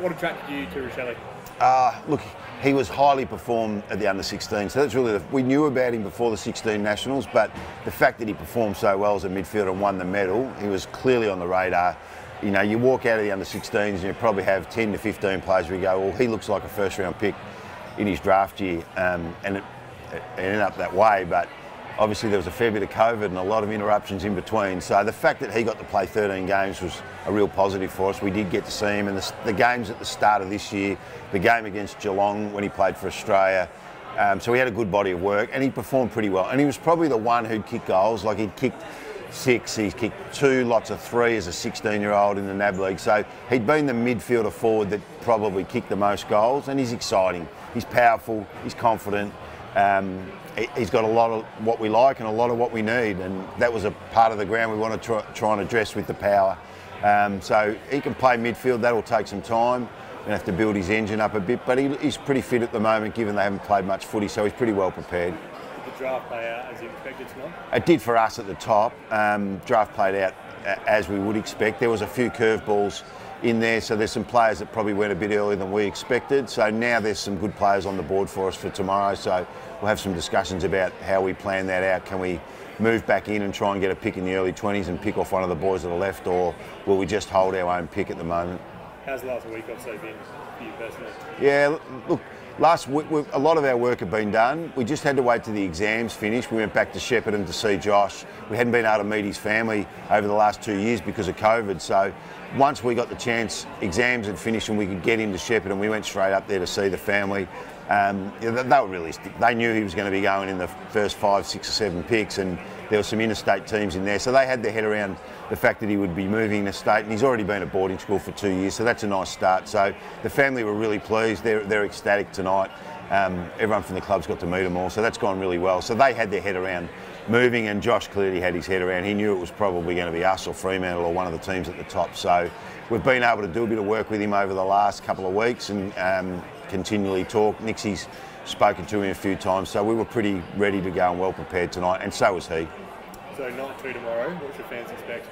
What attracted you to Rachele? Uh, look, he was highly performed at the under 16, so that's really the, we knew about him before the 16 nationals, but the fact that he performed so well as a midfielder and won the medal, he was clearly on the radar. You know, you walk out of the under 16s and you probably have 10 to 15 players where you go, well, he looks like a first round pick in his draft year, um, and it, it ended up that way, but obviously there was a fair bit of COVID and a lot of interruptions in between. So the fact that he got to play 13 games was a real positive for us. We did get to see him, and the, the games at the start of this year, the game against Geelong when he played for Australia. Um, so he had a good body of work, and he performed pretty well. And he was probably the one who'd kick goals. Like he'd kicked six, he's kicked two, lots of three as a 16-year-old in the NAB league. So he'd been the midfielder forward that probably kicked the most goals, and he's exciting. He's powerful. He's confident. Um, he's got a lot of what we like and a lot of what we need, and that was a part of the ground we want to try, try and address with the power. Um, so he can play midfield. That'll take some time. Gonna have to build his engine up a bit, but he, he's pretty fit at the moment, given they haven't played much footy, so he's pretty well prepared. Draft play out as you expected tonight? It did for us at the top. Um, draft played out as we would expect. There was a few curveballs in there. So there's some players that probably went a bit earlier than we expected. So now there's some good players on the board for us for tomorrow. So we'll have some discussions about how we plan that out. Can we move back in and try and get a pick in the early 20s and pick off one of the boys to the left, or will we just hold our own pick at the moment? How's the last week or so been for you personally? Yeah, look, last week a lot of our work had been done. We just had to wait till the exams finished. We went back to Shepparton to see Josh. We hadn't been able to meet his family over the last two years because of COVID. So once we got the chance, exams had finished and we could get into Shepparton, we went straight up there to see the family. Um, they were realistic. They knew he was going to be going in the first five, six, or seven picks, and there were some interstate teams in there, so they had their head around the fact that he would be moving the state, and he's already been at boarding school for two years, so that's a nice start. So the family were really pleased. They're, they're ecstatic tonight. Um, everyone from the club's got to meet them all, so that's gone really well. So they had their head around moving, and Josh clearly had his head around. He knew it was probably going to be us or Fremantle or one of the teams at the top. So we've been able to do a bit of work with him over the last couple of weeks and um, continually talk. Nicksy's spoken to him a few times, so we were pretty ready to go and well prepared tonight, and so was he. So night two tomorrow. What should fans expect?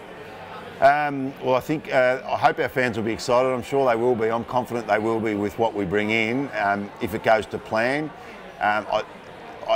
Um, well, I think uh, I hope our fans will be excited. I'm sure they will be. I'm confident they will be with what we bring in. Um, if it goes to plan, um, I,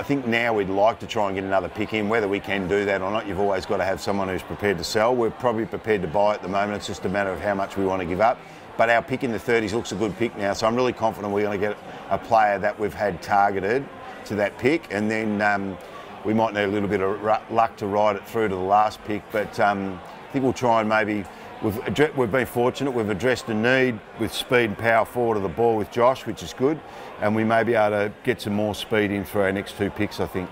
I think now we'd like to try and get another pick in. Whether we can do that or not, you've always got to have someone who's prepared to sell. We're probably prepared to buy at the moment. It's just a matter of how much we want to give up. But our pick in the 30s looks a good pick now, so I'm really confident we're going to get a player that we've had targeted to that pick, and then um, we might need a little bit of luck to ride it through to the last pick. But um, I think we'll try and maybe We've, we've been fortunate, we've addressed a need with speed and power forward of the ball with Josh, which is good, and we may be able to get some more speed in for our next two picks, I think.